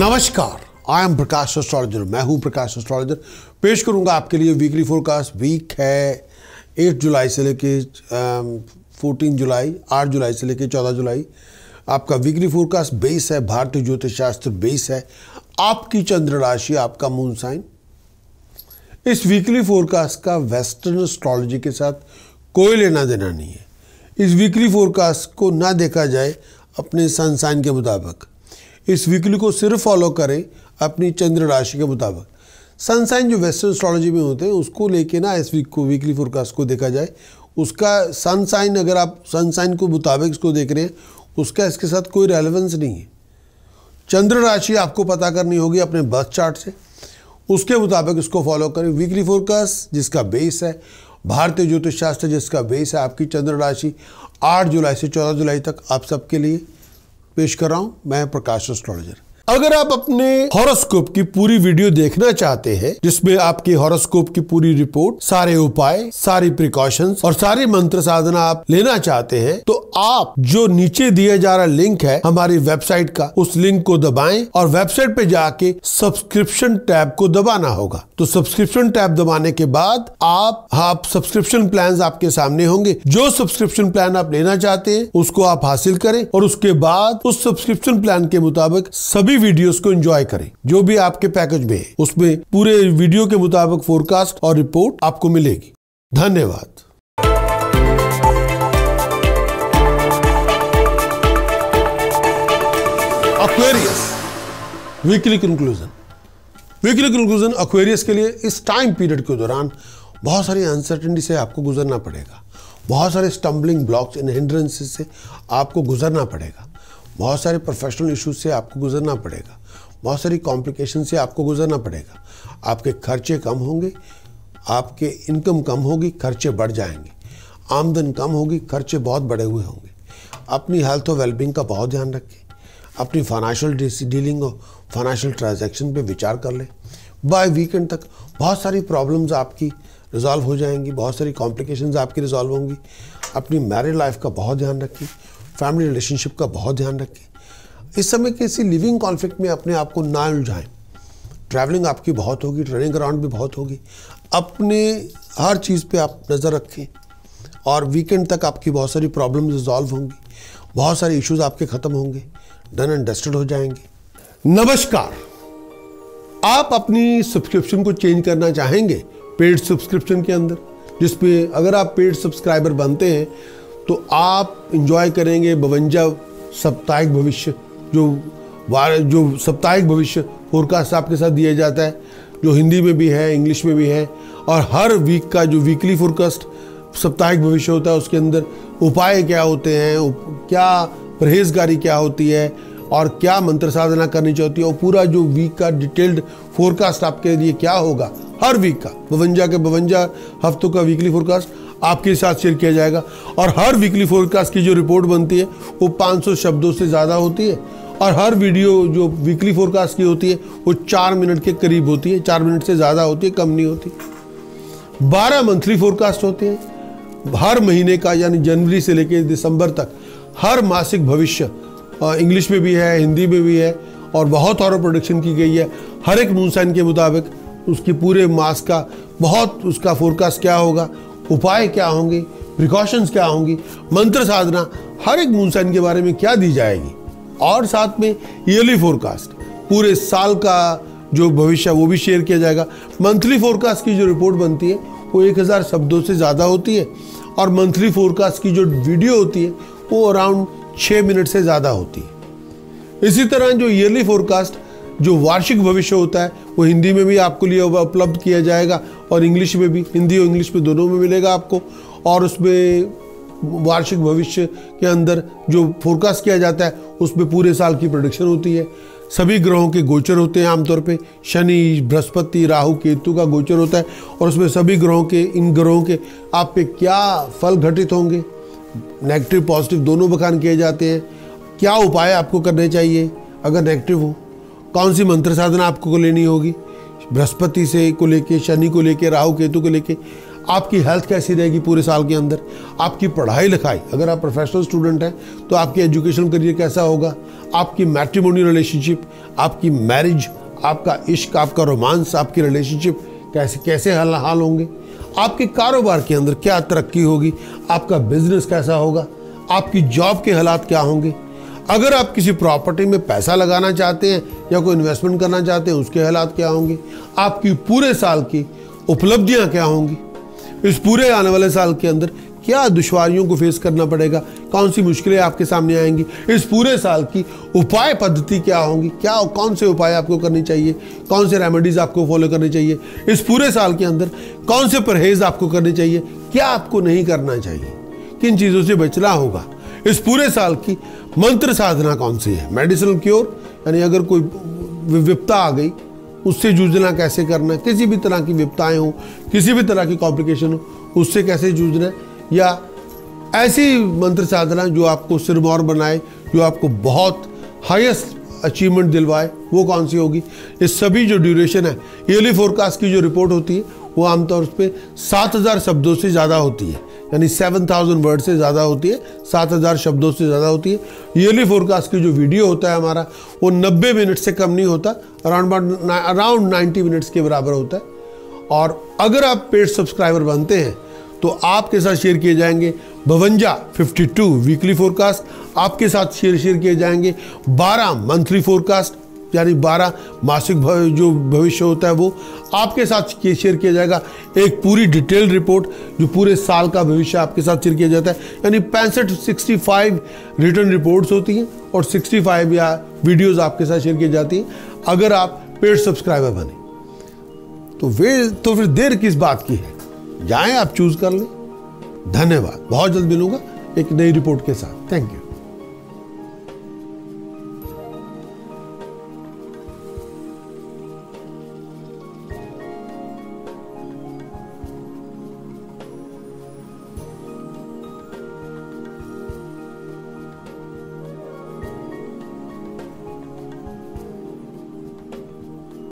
नमस्कार I am Prakash astrologer मैं हूँ प्रकाश एस्ट्रोलॉजर पेश करूँगा आपके लिए वीकली फोरकास्ट वीक है 8 जुलाई से लेके फोर्टीन जुलाई 8 जुलाई से लेके 14 जुलाई। आपका वीकली फोरकास्ट बेस है, भारतीय ज्योतिष शास्त्र बेस है। आपकी चंद्र राशि, आपका मून साइन इस वीकली फोरकास्ट का वेस्टर्न एस्ट्रोलॉजी के साथ कोई लेना देना नहीं है। इस वीकली फोरकास्ट को ना देखा जाए अपने सन साइन के मुताबिक। इस वीकली को सिर्फ़ फॉलो करें अपनी चंद्र राशि के मुताबिक। सनसाइन जो वेस्टर्न एस्ट्रोलॉजी में होते हैं, उसको लेके ना इस वीक को वीकली फोरकास्ट को देखा जाए। उसका सन साइन अगर आप सन साइन को मुताबिक इसको देख रहे हैं, उसका इसके साथ कोई रेलेवेंस नहीं है। चंद्र राशि आपको पता करनी होगी अपने बर्थ चार्ट से। उसके मुताबिक इसको फॉलो करें। वीकली फोरकास्ट जिसका बेस है। भारतीय ज्योतिष शास्त्र जिसका बेस है आपकी चंद्र राशि। 8 जुलाई से 14 जुलाई तक आप सबके लिए पेश कर रहा हूँ। मैं प्रकाश एस्ट्रोलॉजर अगर आप अपने हॉरोस्कोप की पूरी वीडियो देखना चाहते हैं, जिसमें आपकी हॉरोस्कोप की पूरी रिपोर्ट सारे उपाय, सारी प्रिकॉशंस और सारी मंत्र साधना आप लेना चाहते हैं तो आप जो नीचे दिया जा रहा लिंक है, हमारी वेबसाइट का, उस लिंक को दबाएँ और वेबसाइट पे जाके सब्सक्रिप्शन टैब को दबाना होगा। तो सब्सक्रिप्शन टैब दबाने के बाद आप आप सब्सक्रिप्शन प्लान आपके सामने होंगे। जो सब्सक्रिप्शन प्लान आप लेना चाहते हैं, उसको आप हासिल करें और उसके बाद उस सब्सक्रिप्शन प्लान के मुताबिक सभी वीडियोस को एंजॉय करें। जो भी आपके पैकेज में है, उसमें पूरे वीडियो के मुताबिक फोरकास्ट और रिपोर्ट आपको मिलेगी। धन्यवाद। Aquarius weekly conclusion weekly conclusion Aquarius के लिए इस टाइम पीरियड के दौरान बहुत सारी अनसर्टेनिटी से आपको गुजरना पड़ेगा। बहुत सारे स्टम्बलिंग ब्लॉक्स इन हिंड्रेंसेस से आपको गुजरना पड़ेगा। बहुत सारे प्रोफेशनल इश्यूज़ से आपको गुजरना पड़ेगा। बहुत सारी कॉम्प्लिकेशन से आपको गुजरना पड़ेगा। आपके खर्चे कम होंगे, आपके इनकम कम होगी, खर्चे बढ़ जाएँगे। आमदन कम होगी, खर्चे बहुत बढ़े हुए होंगे। अपनी हेल्थ और वेलबींग का बहुत ध्यान रखें। अपनी फाइनेंशियल डीलिंग और फाइनेंशियल ट्रांजैक्शन पे विचार कर लें। बाय वीकेंड तक बहुत सारी प्रॉब्लम्स आपकी रिजॉल्व हो जाएँगी, बहुत सारी कॉम्प्लिकेशंस आपकी रिजॉल्व होंगी। अपनी मैरिड लाइफ का बहुत ध्यान रखें। फैमिली रिलेशनशिप का बहुत ध्यान रखें। इस समय किसी लिविंग कॉन्फ्लिक्ट में अपने आप को ना उलझाएँ। ट्रैवलिंग आपकी बहुत होगी, ट्रेनिंग अराउंड भी बहुत होगी। अपने हर चीज़ पे आप नज़र रखें और वीकेंड तक आपकी बहुत सारी प्रॉब्लम्स रिजॉल्व होंगी। बहुत सारे इश्यूज़ आपके ख़त्म होंगे, डन एंड डस्टेड हो जाएँगे। नमस्कार। आप अपनी सब्सक्रिप्शन को चेंज करना चाहेंगे, पेड सब्सक्रिप्शन के अंदर, जिसपे अगर आप पेड सब्सक्राइबर बनते हैं तो आप इंजॉय करेंगे बवंजा साप्ताहिक भविष्य, जो वार, जो साप्ताहिक भविष्य फोरकास्ट आपके साथ दिया जाता है, जो हिंदी में भी है, इंग्लिश में भी है, और हर वीक का जो वीकली फोरकास्ट साप्ताहिक भविष्य होता है, उसके अंदर उपाय क्या होते हैं क्या परहेजगारी क्या होती है, और क्या मंत्र साधना करनी चाहती है, और पूरा जो वीक का डिटेल्ड फोरकास्ट आपके लिए क्या होगा, हर वीक का, बवंजा के बवंजा हफ्तों का वीकली फोरकास्ट आपके साथ शेयर किया जाएगा। और हर वीकली फोरकास्ट की जो रिपोर्ट बनती है, वो 500 शब्दों से ज़्यादा होती है। और हर वीडियो जो वीकली फोरकास्ट की होती है, वो चार मिनट के करीब होती है। चार मिनट से ज़्यादा होती है, कम नहीं होती। बारह मंथली फोरकास्ट होते हैं। हर महीने का, यानी जनवरी से लेकर दिसंबर तक, हर मासिक भविष्य इंग्लिश में भी है, हिंदी में भी है, और बहुत और प्रोडक्शन की गई है। हर एक मून साइन के मुताबिक, उसकी पूरे मास का, बहुत उसका फोरकास्ट क्या होगा उपाय क्या होंगे? प्रिकॉशंस क्या होंगी? मंत्र साधना, हर एक मून साइन के बारे में क्या दी जाएगी? और साथ में ईयरली फोरकास्ट पूरे साल का जो भविष्य वो भी शेयर किया जाएगा। मंथली फोरकास्ट की जो रिपोर्ट बनती है, वो एक हज़ार शब्दों से ज़्यादा होती है। और मंथली फोरकास्ट की जो वीडियो होती है, वो अराउंड छः मिनट से ज़्यादा होती है। इसी तरह जो ईयरली फोरकास्ट जो वार्षिक भविष्य होता है, वो हिंदी में भी आपको लिए उपलब्ध किया जाएगा। और इंग्लिश में भी, हिंदी और इंग्लिश में दोनों में मिलेगा आपको। और उसमें वार्षिक भविष्य के अंदर जो फोरकास्ट किया जाता है, उसमें पूरे साल की प्रोडिक्शन होती है। सभी ग्रहों के गोचर होते हैं आमतौर पे। शनि, बृहस्पति, राहु, केतु का गोचर होता है। और उसमें सभी ग्रहों के, इन ग्रहों के आप पे क्या फल घटित होंगे? नेगेटिव पॉजिटिव दोनों बखान किए जाते हैं। क्या उपाय आपको करने चाहिए? अगर नेगेटिव हो, कौन सी मंत्र साधना आपको लेनी होगी? बृहस्पति से को लेके, शनि को लेके, राहु केतु को लेके, आपकी हेल्थ कैसी रहेगी पूरे साल के अंदर? आपकी पढ़ाई लिखाई, अगर आप प्रोफेशनल स्टूडेंट हैं तो आपकी एजुकेशन करियर कैसा होगा? आपकी मैट्रिमोनी रिलेशनशिप आपकी मैरिज आपका इश्क, आपका रोमांस आपकी रिलेशनशिप कैसे कैसे हाल हाल होंगे? आपके कारोबार के अंदर क्या तरक्की होगी? आपका बिज़नेस कैसा होगा? आपकी जॉब के हालात क्या होंगे? अगर आप किसी प्रॉपर्टी में पैसा लगाना चाहते हैं या कोई इन्वेस्टमेंट करना चाहते हैं, उसके हालात क्या होंगे? आपकी पूरे साल की उपलब्धियाँ क्या होंगी? इस पूरे आने वाले साल के अंदर क्या दुश्वारियों को फेस करना पड़ेगा? कौन सी मुश्किलें आपके सामने आएँगी? इस पूरे साल की उपाय पद्धति क्या होंगी? क्या कौन से उपाय आपको करनी चाहिए? कौन से रेमेडीज आपको फॉलो करनी चाहिए? इस पूरे साल के अंदर कौन से परहेज आपको करने चाहिए? क्या आपको नहीं करना चाहिए? किन चीज़ों से बचना होगा? इस पूरे साल की मंत्र साधना कौन सी है? मेडिसिनल क्योर यानी अगर कोई विपता आ गई, उससे जूझना कैसे करना है? किसी भी तरह की विपताएँ हो, किसी भी तरह की कॉम्प्लिकेशन हो, उससे कैसे जूझना है? या ऐसी मंत्र साधना जो आपको सिरमौर बनाए, जो आपको बहुत हाईएस्ट अचीवमेंट दिलवाए, वो कौन सी होगी? ये सभी जो ड्यूरेशन है ईयरली फोरकास्ट की जो रिपोर्ट होती है, वो आमतौर पर सात हज़ार शब्दों से ज़्यादा होती है। यानी सेवन थाउज़ेंड वर्ड से ज़्यादा होती है, सात हज़ार शब्दों से ज़्यादा होती है। ईयरली फोरकास्ट की जो वीडियो होता है हमारा, वो नब्बे मिनट से कम नहीं होता अराउंड अराउंड नाइन्टी मिनट्स के बराबर होता है। और अगर आप पेड सब्सक्राइबर बनते हैं तो आपके साथ शेयर किए जाएँगे बवंजा 52 वीकली फोरकास्ट आपके साथ शेयर शेयर किए जाएँगे 12 मंथली फोरकास्ट यानी 12 मासिक जो भविष्य होता है वो आपके साथ शेयर किया जाएगा। एक पूरी डिटेल रिपोर्ट जो पूरे साल का भविष्य आपके साथ शेयर किया जाता है। यानी पैंसठ, सिक्सटी फाइव रिटर्न रिपोर्ट्स होती हैं और 65 या वीडियोस आपके साथ शेयर की जाती हैं। अगर आप पेड सब्सक्राइबर बने तो वे तो फिर देर किस बात की है? जाएँ, आप चूज़ कर लें। धन्यवाद। बहुत जल्द मिलूँगा एक नई रिपोर्ट के साथ। Thank you.